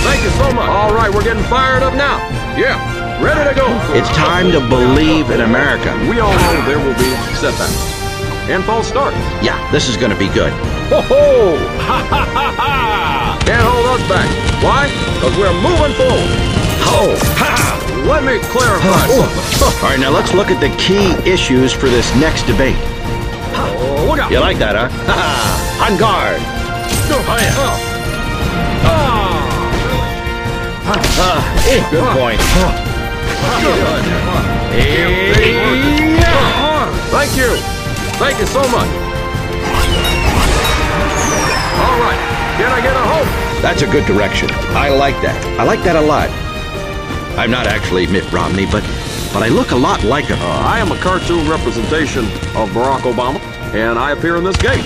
so much. All right, we're getting fired up now. Yeah, ready to go. It's time to believe in America. We all know there will be setbacks and false starts. Yeah, this is going to be good. Ho ho! Ha ha ha ha! Can't hold us back. Why? Because we're moving forward. Oh, Ha! Let me clarify something. all right, now let's look at the key issues for this next debate. Oh, look out! You like that, huh? Ha ha! On guard. Oh, yeah. Uh, eh, good point. Thank you. Thank you so much. All right. Can I get a hope? That's a good direction. I like that. I like that a lot. I'm not actually Mitt Romney, but but I look a lot like him. Uh, I am a cartoon representation of Barack Obama, and I appear in this gate.